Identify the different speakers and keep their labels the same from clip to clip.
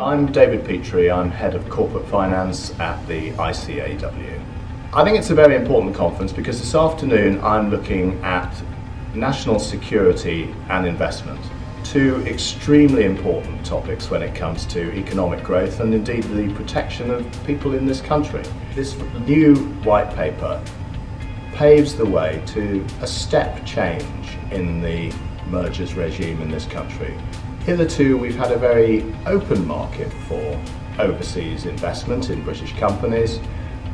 Speaker 1: I'm David Petrie, I'm Head of Corporate Finance at the ICAEW. I think it's a very important conference because this afternoon I'm looking at national security and investment, two extremely important topics when it comes to economic growth and indeed the protection of people in this country. This new white paper paves the way to a step change in the mergers regime in this country. Hitherto, we've had a very open market for overseas investment in British companies,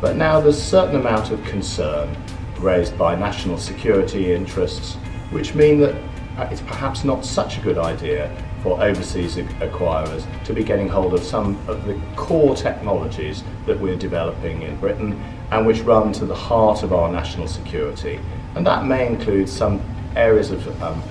Speaker 1: but now there's a certain amount of concern raised by national security interests, which mean that it's perhaps not such a good idea for overseas acquirers to be getting hold of some of the core technologies that we're developing in Britain and which run to the heart of our national security. And that may include some areas of um,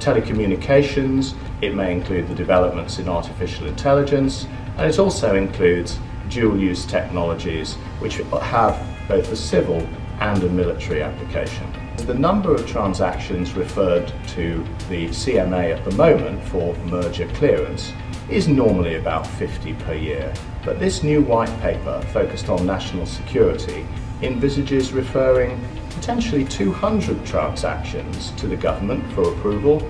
Speaker 1: telecommunications, it may include the developments in artificial intelligence, and it also includes dual use technologies which have both a civil and a military application. The number of transactions referred to the CMA at the moment for merger clearance is normally about 50 per year, but this new white paper focused on national security envisages referring potentially 200 transactions to the government for approval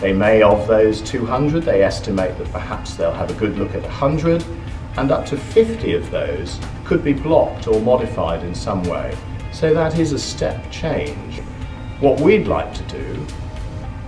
Speaker 1: they may, of those 200, they estimate that perhaps they'll have a good look at 100, and up to 50 of those could be blocked or modified in some way. So that is a step change. What we'd like to do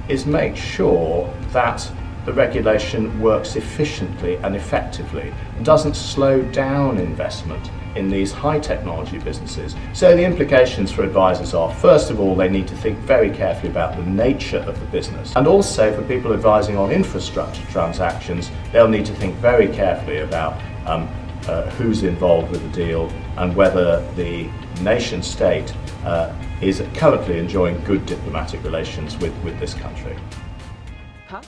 Speaker 1: is make sure that the regulation works efficiently and effectively, doesn't slow down investment in these high technology businesses. So the implications for advisors are, first of all, they need to think very carefully about the nature of the business. And also for people advising on infrastructure transactions, they'll need to think very carefully about um, uh, who's involved with the deal and whether the nation state uh, is currently enjoying good diplomatic relations with, with this country.
Speaker 2: Huh?